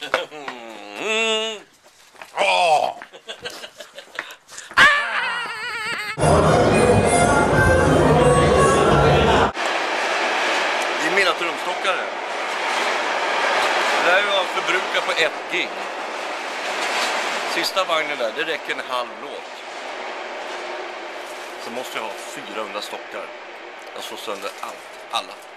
Mm. Det är mina trumstockare. Det där är jag förbrukar på ett gig. Sista vagnen där, det räcker en halv låt. Så måste jag ha 400 stockar. Jag slår sönder allt, alla.